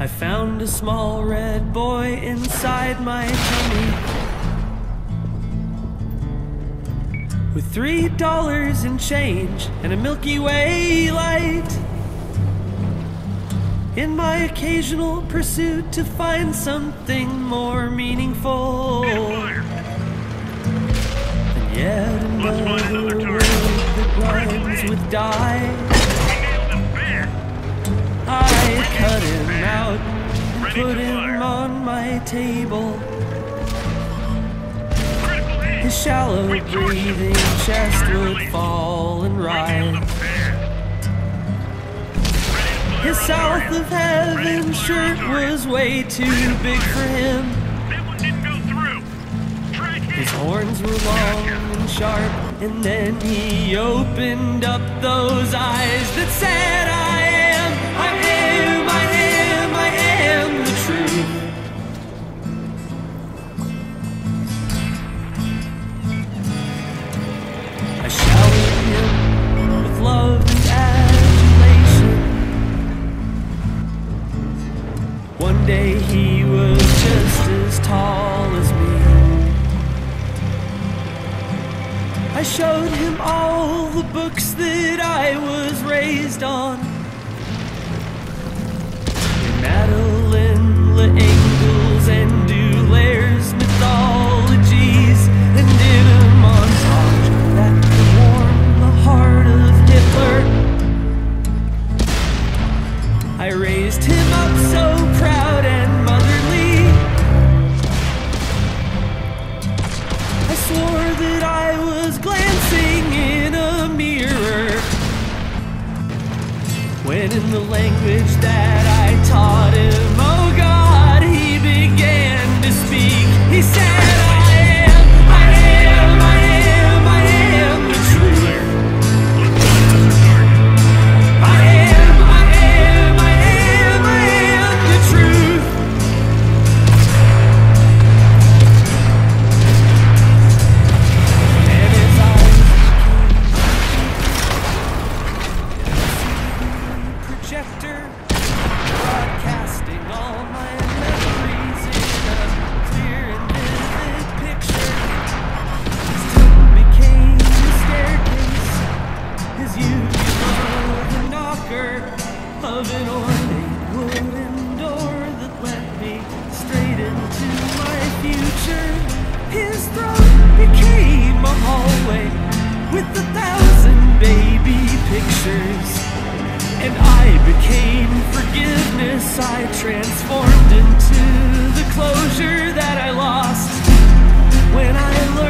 I found a small red boy inside my tummy with three dollars in change and a Milky Way light. In my occasional pursuit to find something more meaningful. And yet another another target. that rhymes with die. Ready put him on my table. His shallow We torched him. breathing chest would fall and We nailed him rise. bad. Ready to fire His south of heaven shirt was way too big for him. That one didn't go through. Try again. His horns were long and sharp, and then he opened up those eyes that said, he was just as tall as me. I showed him all the books that I was raised on. That When in the language that I taught him, oh God, he began to speak. He said. an ornate wooden door that led me straight into my future. His became a hallway with a thousand baby pictures. And I became forgiveness, I transformed into the closure that I lost when I learned.